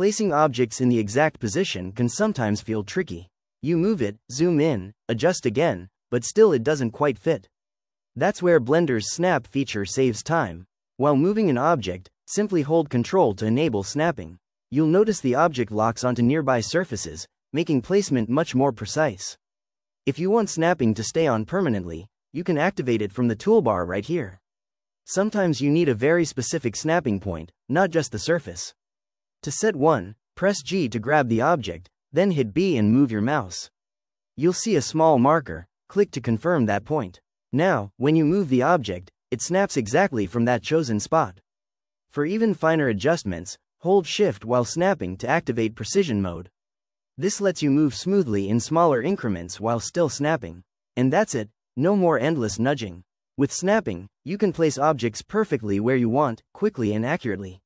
placing objects in the exact position can sometimes feel tricky. You move it, zoom in, adjust again, but still it doesn't quite fit. That's where Blender's snap feature saves time. While moving an object, simply hold Control to enable snapping. You'll notice the object locks onto nearby surfaces, making placement much more precise. If you want snapping to stay on permanently, you can activate it from the toolbar right here. Sometimes you need a very specific snapping point, not just the surface. To set one, press G to grab the object, then hit B and move your mouse. You'll see a small marker, click to confirm that point. Now, when you move the object, it snaps exactly from that chosen spot. For even finer adjustments, hold Shift while snapping to activate precision mode. This lets you move smoothly in smaller increments while still snapping. And that's it, no more endless nudging. With snapping, you can place objects perfectly where you want, quickly and accurately.